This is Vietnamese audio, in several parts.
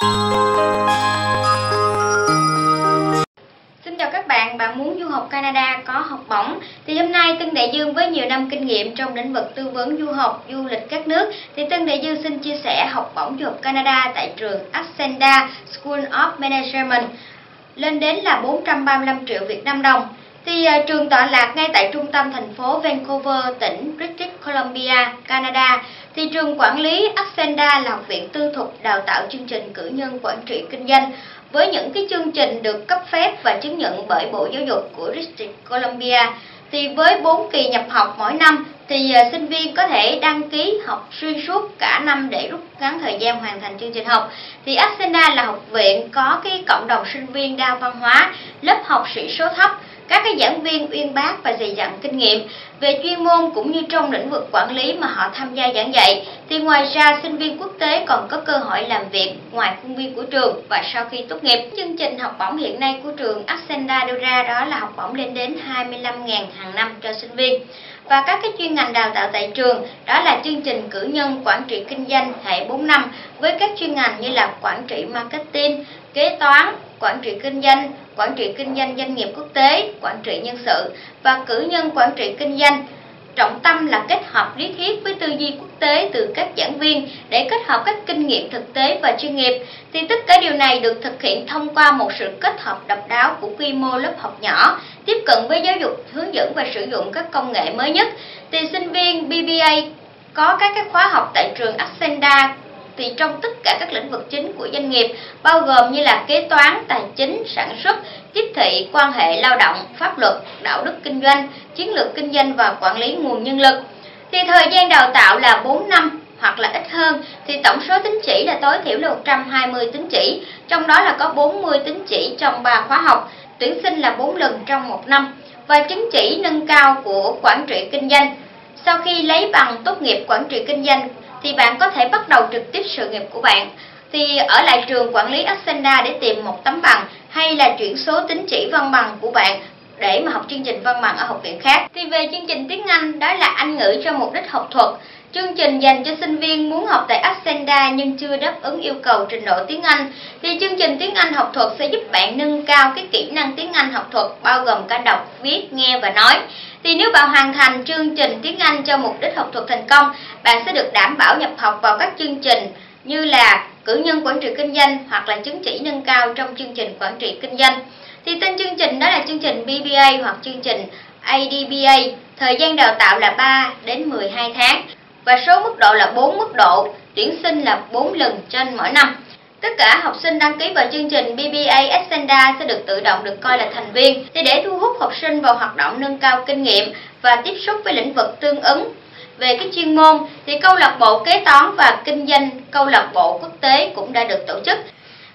Xin chào các bạn, bạn muốn du học Canada có học bổng thì hôm nay Tân Đại Dương với nhiều năm kinh nghiệm trong lĩnh vực tư vấn du học, du lịch các nước thì Tân Đại Dương xin chia sẻ học bổng du học Canada tại trường Ascenda School of Management lên đến là 435 triệu Việt Nam đồng. Thì uh, trường tọa lạc ngay tại trung tâm thành phố Vancouver, tỉnh British Columbia, Canada. Thì trường quản lý Ascenda là học viện tư thục đào tạo chương trình cử nhân quản trị kinh doanh với những cái chương trình được cấp phép và chứng nhận bởi Bộ Giáo dục của British Columbia thì với 4 kỳ nhập học mỗi năm thì uh, sinh viên có thể đăng ký học xuyên suốt cả năm để rút ngắn thời gian hoàn thành chương trình học. Thì Ascenda là học viện có cái cộng đồng sinh viên đa văn hóa, lớp học sĩ số thấp, các cái giảng viên uyên bác và dày dặn kinh nghiệm về chuyên môn cũng như trong lĩnh vực quản lý mà họ tham gia giảng dạy. Thì ngoài ra sinh viên quốc tế còn có cơ hội làm việc ngoài khuôn viên của trường và sau khi tốt nghiệp. Chương trình học bổng hiện nay của trường Ascenda đưa ra đó là học bổng lên đến 25.000 hàng năm cho sinh viên. Và các cái chuyên ngành đào tạo tại trường đó là chương trình cử nhân quản trị kinh doanh hệ 4 năm với các chuyên ngành như là quản trị marketing, kế toán, quản trị kinh doanh, quản trị kinh doanh doanh nghiệp quốc tế, quản trị nhân sự và cử nhân quản trị kinh doanh. Trọng tâm là kết hợp lý thuyết với tư duy quốc tế từ các giảng viên để kết hợp các kinh nghiệm thực tế và chuyên nghiệp. Thì tất cả điều này được thực hiện thông qua một sự kết hợp độc đáo của quy mô lớp học nhỏ, tiếp cận với giáo dục hướng dẫn và sử dụng các công nghệ mới nhất. Thì sinh viên BBA có các cái khóa học tại trường Ascenda thì trong tất cả các lĩnh vực chính của doanh nghiệp bao gồm như là kế toán, tài chính, sản xuất, tiếp thị, quan hệ lao động, pháp luật, đạo đức kinh doanh, chiến lược kinh doanh và quản lý nguồn nhân lực. Thì thời gian đào tạo là 4 năm hoặc là ít hơn thì tổng số tín chỉ là tối thiểu là 120 tín chỉ, trong đó là có 40 tín chỉ trong 3 khóa học, tuyển sinh là 4 lần trong một năm và chứng chỉ nâng cao của quản trị kinh doanh. Sau khi lấy bằng tốt nghiệp quản trị kinh doanh thì bạn có thể bắt đầu trực tiếp sự nghiệp của bạn. Thì ở lại trường quản lý Ascenda để tìm một tấm bằng hay là chuyển số tín chỉ văn bằng của bạn để mà học chương trình văn bằng ở học viện khác. Thì về chương trình tiếng Anh đó là Anh ngữ cho mục đích học thuật. Chương trình dành cho sinh viên muốn học tại Ascenda nhưng chưa đáp ứng yêu cầu trình độ tiếng Anh thì chương trình tiếng Anh học thuật sẽ giúp bạn nâng cao cái kỹ năng tiếng Anh học thuật bao gồm cả đọc, viết, nghe và nói. Thì nếu bạn hoàn thành chương trình tiếng Anh cho mục đích học thuật thành công, bạn sẽ được đảm bảo nhập học vào các chương trình như là cử nhân quản trị kinh doanh hoặc là chứng chỉ nâng cao trong chương trình quản trị kinh doanh. Thì tên chương trình đó là chương trình BBA hoặc chương trình ADBA, thời gian đào tạo là 3 đến 12 tháng và số mức độ là 4 mức độ, tuyển sinh là 4 lần trên mỗi năm. Tất cả học sinh đăng ký vào chương trình BBA Extenda sẽ được tự động được coi là thành viên thì để thu hút học sinh vào hoạt động nâng cao kinh nghiệm và tiếp xúc với lĩnh vực tương ứng. Về cái chuyên môn thì câu lạc bộ kế toán và kinh doanh câu lạc bộ quốc tế cũng đã được tổ chức.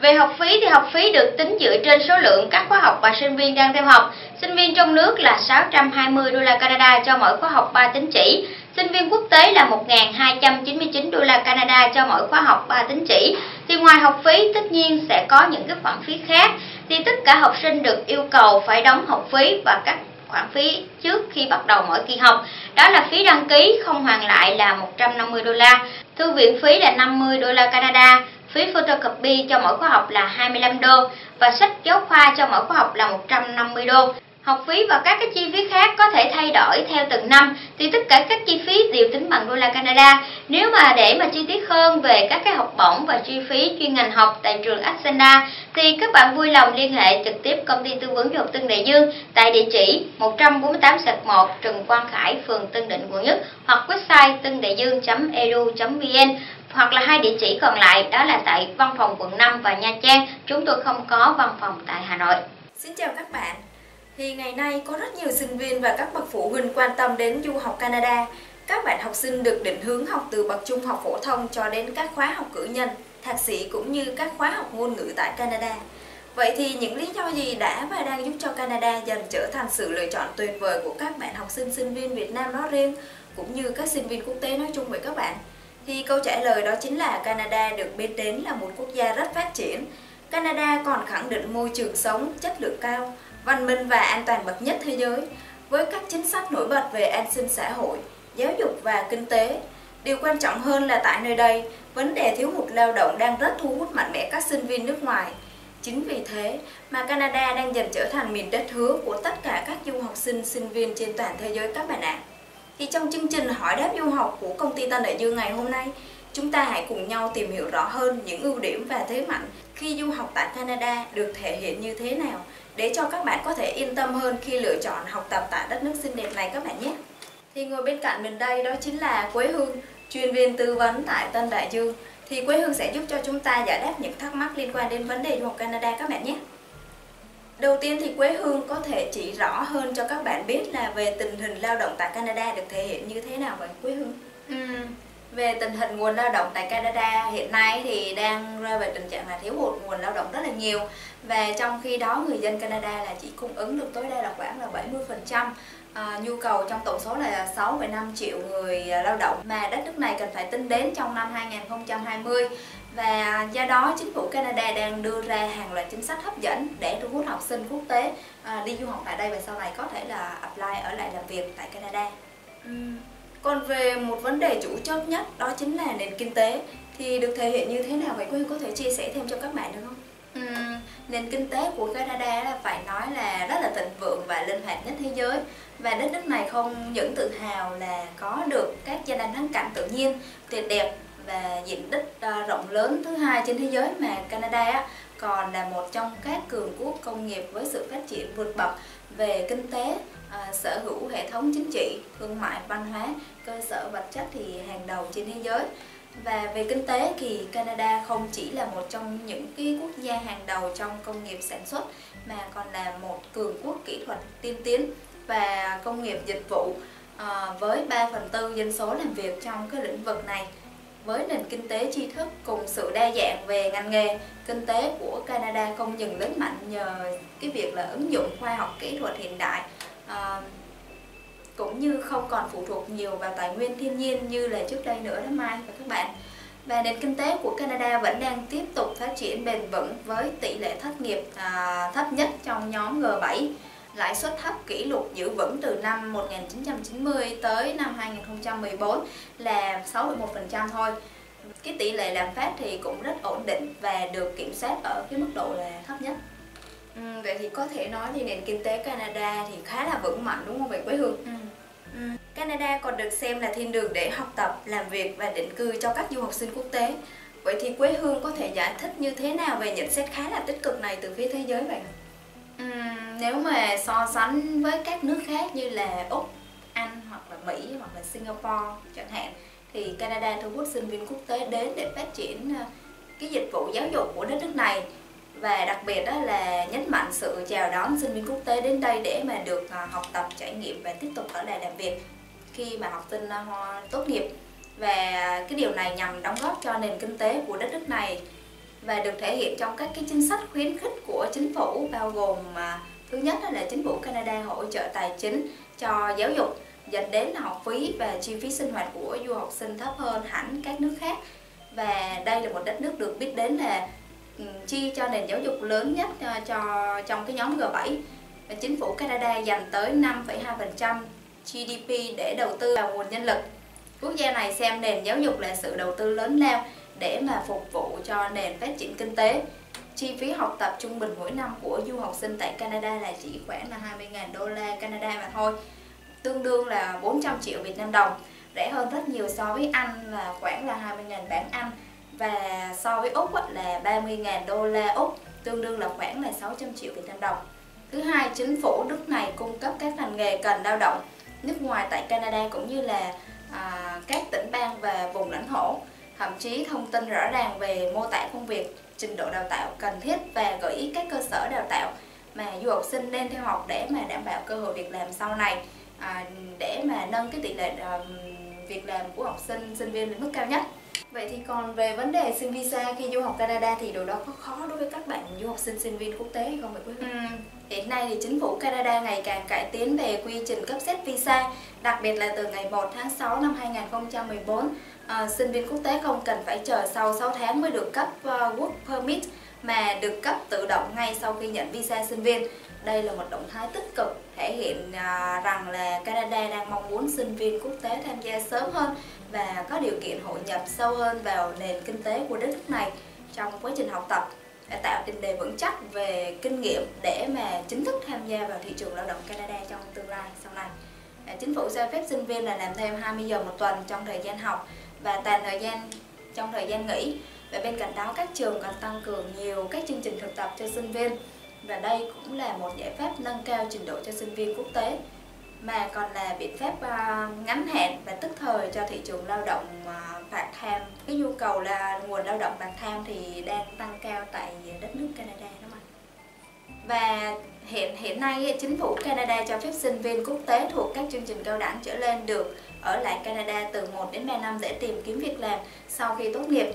Về học phí thì học phí được tính dựa trên số lượng các khóa học và sinh viên đang theo học. Sinh viên trong nước là 620 đô la Canada cho mỗi khóa học 3 tín chỉ. Sinh viên quốc tế là 1.299 đô la Canada cho mỗi khóa học 3 tín chỉ. Thì ngoài học phí tất nhiên sẽ có những cái khoản phí khác. Thì tất cả học sinh được yêu cầu phải đóng học phí và các khoản phí trước khi bắt đầu mỗi kỳ học. Đó là phí đăng ký không hoàn lại là 150 đô la, thư viện phí là 50 đô la Canada, phí photocopy cho mỗi khóa học là 25 đô và sách giáo khoa cho mỗi khóa học là 150 đô. Học phí và các cái chi phí khác có thể thay đổi theo từng năm thì tất cả các chi phí đều tính bằng đô la Canada. Nếu mà để mà chi tiết hơn về các cái học bổng và chi phí chuyên ngành học tại trường Ascenda thì các bạn vui lòng liên hệ trực tiếp công ty tư vấn du học Tân Đại Dương tại địa chỉ 148 1 Trần Quang Khải, phường Tân Định, quận Nhất hoặc website tungdayduong.edu.vn e hoặc là hai địa chỉ còn lại đó là tại văn phòng quận 5 và Nha Trang. Chúng tôi không có văn phòng tại Hà Nội. Xin chào các bạn. Thì ngày nay có rất nhiều sinh viên và các bậc phụ huynh quan tâm đến du học Canada. Các bạn học sinh được định hướng học từ bậc trung học phổ thông cho đến các khóa học cử nhân, thạc sĩ cũng như các khóa học ngôn ngữ tại Canada. Vậy thì những lý do gì đã và đang giúp cho Canada dần trở thành sự lựa chọn tuyệt vời của các bạn học sinh sinh viên Việt Nam nói riêng cũng như các sinh viên quốc tế nói chung với các bạn? Thì câu trả lời đó chính là Canada được biết đến là một quốc gia rất phát triển. Canada còn khẳng định môi trường sống chất lượng cao, văn minh và an toàn bậc nhất thế giới với các chính sách nổi bật về an sinh xã hội, giáo dục và kinh tế. Điều quan trọng hơn là tại nơi đây, vấn đề thiếu hụt lao động đang rất thu hút mạnh mẽ các sinh viên nước ngoài. Chính vì thế mà Canada đang dần trở thành miền đất hứa của tất cả các du học sinh, sinh viên trên toàn thế giới các bạn ạ. Thì trong chương trình hỏi đáp du học của công ty Tân Đại Dương ngày hôm nay, chúng ta hãy cùng nhau tìm hiểu rõ hơn những ưu điểm và thế mạnh khi du học tại Canada được thể hiện như thế nào để cho các bạn có thể yên tâm hơn khi lựa chọn học tập tại đất nước xinh đẹp này các bạn nhé. Thì ngồi bên cạnh mình đây đó chính là Quế Hương, chuyên viên tư vấn tại Tân Đại Dương. Thì Quế Hương sẽ giúp cho chúng ta giải đáp những thắc mắc liên quan đến vấn đề du học Canada các bạn nhé. Đầu tiên thì Quế Hương có thể chỉ rõ hơn cho các bạn biết là về tình hình lao động tại Canada được thể hiện như thế nào vậy Quế Hương? Ừ về tình hình nguồn lao động tại Canada hiện nay thì đang rơi vào tình trạng là thiếu hụt nguồn lao động rất là nhiều và trong khi đó người dân Canada là chỉ cung ứng được tối đa là khoảng là 70% à, nhu cầu trong tổng số là 6,5 triệu người à, lao động mà đất nước này cần phải tính đến trong năm 2020 và do đó chính phủ Canada đang đưa ra hàng loạt chính sách hấp dẫn để thu hút học sinh quốc tế à, đi du học tại đây và sau này có thể là apply ở lại làm việc tại Canada. Uhm. Còn về một vấn đề chủ chốt nhất đó chính là nền kinh tế. Thì được thể hiện như thế nào? Vậy Quyên có thể chia sẻ thêm cho các bạn được không? Uhm, nền kinh tế của Canada là phải nói là rất là thịnh vượng và linh hoạt nhất thế giới. Và đất nước này không những tự hào là có được các danh lam thắng cảnh tự nhiên tuyệt đẹp và diện tích à, rộng lớn thứ hai trên thế giới mà Canada còn là một trong các cường quốc công nghiệp với sự phát triển vượt bậc về kinh tế à, sở hữu hệ thống chính trị, thương mại, văn hóa, cơ sở vật chất thì hàng đầu trên thế giới. Và về kinh tế thì Canada không chỉ là một trong những cái quốc gia hàng đầu trong công nghiệp sản xuất mà còn là một cường quốc kỹ thuật tiên tiến và công nghiệp dịch vụ à, với 3 phần tư dân số làm việc trong cái lĩnh vực này với nền kinh tế tri thức cùng sự đa dạng về ngành nghề, kinh tế của Canada không dừng lớn mạnh nhờ cái việc là ứng dụng khoa học kỹ thuật hiện đại à, cũng như không còn phụ thuộc nhiều vào tài nguyên thiên nhiên như là trước đây nữa đó Mai và các bạn. Và nền kinh tế của Canada vẫn đang tiếp tục phát triển bền vững với tỷ lệ thất nghiệp à, thấp nhất trong nhóm G7 lãi suất thấp kỷ lục giữ vững từ năm 1990 tới năm 2014 là 6,1% thôi. Cái tỷ lệ lạm phát thì cũng rất ổn định và được kiểm soát ở cái mức độ là thấp nhất. Ừ, vậy thì có thể nói thì nền kinh tế Canada thì khá là vững mạnh đúng không vậy Quế Hương? Ừ. Ừ. Canada còn được xem là thiên đường để học tập, làm việc và định cư cho các du học sinh quốc tế. Vậy thì Quế Hương có thể giải thích như thế nào về nhận xét khá là tích cực này từ phía thế giới vậy? Uhm, nếu mà so sánh với các nước khác như là Úc, Anh hoặc là Mỹ hoặc là Singapore chẳng hạn thì Canada thu hút sinh viên quốc tế đến để phát triển ờ, cái dịch vụ giáo dục của đất nước này và đặc biệt đó là nhấn mạnh sự chào đón sinh viên quốc tế đến đây để mà được à, học tập, trải nghiệm và tiếp tục ở lại làm việc khi mà học sinh tốt nghiệp. Và cái điều này nhằm đóng góp cho nền kinh tế của đất nước này và được thể hiện trong các cái chính sách khuyến khích của chính phủ, bao gồm mà thứ nhất là chính phủ Canada hỗ trợ tài chính cho giáo dục, dẫn đến là học phí và chi phí sinh hoạt của du học sinh thấp hơn hẳn các nước khác. Và đây là một đất nước được biết đến là chi cho nền giáo dục lớn nhất ờ, cho, trong cái nhóm G7 chính phủ Canada dành tới 5,2% GDP để đầu tư vào nguồn nhân lực. Quốc gia này xem nền giáo dục là sự đầu tư lớn lao để mà phục vụ cho nền phát triển kinh tế. Chi phí học tập trung bình mỗi năm của du học sinh tại Canada là chỉ khoảng là 20.000 đô la Canada mà thôi, tương đương là 400 triệu Việt Nam đồng, rẻ hơn rất nhiều so với Anh là khoảng là 20.000 bảng Anh và so với Úc là 30.000 đô la Úc, tương đương là khoảng là 600 triệu Việt Nam đồng. Thứ hai, chính phủ nước này cung cấp các ngành nghề cần lao động nước ngoài tại Canada cũng như là à, các tỉnh bang và vùng lãnh thổ thậm chí thông tin rõ ràng về mô tả công việc, trình độ đào tạo cần thiết và gợi ý các cơ sở đào tạo mà du học sinh nên theo học để mà đảm bảo cơ hội việc làm sau này à, để mà nâng cái tỷ lệ à, việc làm của học sinh sinh viên lên mức cao nhất Vậy thì còn về vấn đề xin visa khi du học Canada thì điều đó có khó đối với các bạn du học sinh sinh viên quốc tế hay không vậy quý vị? Ừ. Hiện nay thì chính phủ Canada ngày càng cải tiến về quy trình cấp xét visa, đặc biệt là từ ngày 1 tháng 6 năm 2014 à, ờ, sinh viên quốc tế không cần phải chờ sau 6 tháng mới được cấp uh, work permit mà được cấp tự động ngay sau khi nhận visa sinh viên. Đây là một động thái tích cực thể hiện à, rằng là Canada đang mong muốn sinh viên quốc tế tham gia sớm hơn và có điều kiện hội nhập sâu hơn vào nền kinh tế của đất nước này trong quá trình học tập, để tạo tiền đề vững chắc về kinh nghiệm để mà chính thức tham gia vào thị trường lao động Canada trong tương lai sau này. À, chính phủ cho phép sinh viên là làm thêm 20 giờ một tuần trong thời gian học và tàn thời gian, trong thời gian nghỉ. Và bên cạnh đó, các trường còn tăng cường nhiều các chương trình thực tập cho sinh viên và đây cũng là một giải pháp nâng cao trình độ cho sinh viên quốc tế, mà còn là biện pháp à, ngắn hạn và tức thời cho thị trường lao động à, part time. Cái nhu cầu là nguồn lao động part time thì đang tăng cao tại đất nước Canada đó mà. Và hiện hiện nay chính phủ Canada cho phép sinh viên quốc tế thuộc các chương trình cao đẳng trở lên được ở lại Canada từ 1 đến 3 năm để tìm kiếm việc làm sau khi tốt nghiệp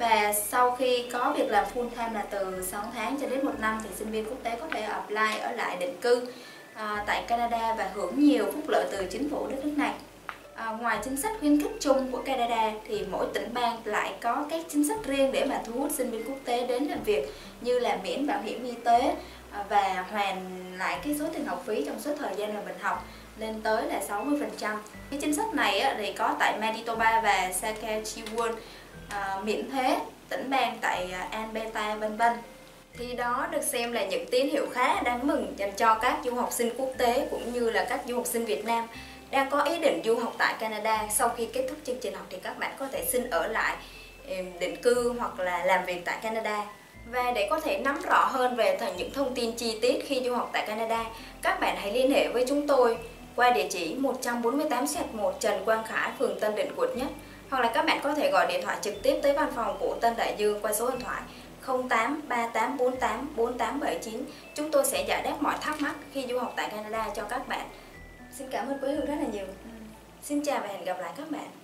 và sau khi có việc làm full time là từ 6 tháng cho đến 1 năm thì sinh viên quốc tế có thể apply ở lại định cư à, tại Canada và hưởng nhiều phúc lợi từ chính phủ đất nước này. À, ngoài chính sách khuyến khích chung của Canada thì mỗi tỉnh bang lại có các chính sách riêng để mà thu hút sinh viên quốc tế đến làm việc như là miễn bảo hiểm y tế à, và hoàn lại cái số tiền học phí trong suốt thời gian mà mình học lên tới là 60%. Cái chính sách này thì có tại Manitoba và Saskatchewan À, miễn thuế tỉnh bang tại à, Alberta vân vân. Thì đó được xem là những tín hiệu khá đáng mừng dành cho các du học sinh quốc tế cũng như là các du học sinh Việt Nam đang có ý định du học tại Canada sau khi kết thúc chương trình học. Thì các bạn có thể xin ở lại định cư hoặc là làm việc tại Canada. Và để có thể nắm rõ hơn về những thông tin chi tiết khi du học tại Canada các bạn hãy liên hệ với chúng tôi qua địa chỉ 148 1 Trần Quang Khải, phường Tân Định, quận Nhất hoặc là các bạn có thể gọi điện thoại trực tiếp tới văn phòng của Tân Đại Dương qua số điện thoại 08 3848 4879. Chúng tôi sẽ giải đáp mọi thắc mắc khi du học tại Canada cho các bạn. Xin cảm ơn Quế Hương rất là nhiều. Xin chào và hẹn gặp lại các bạn.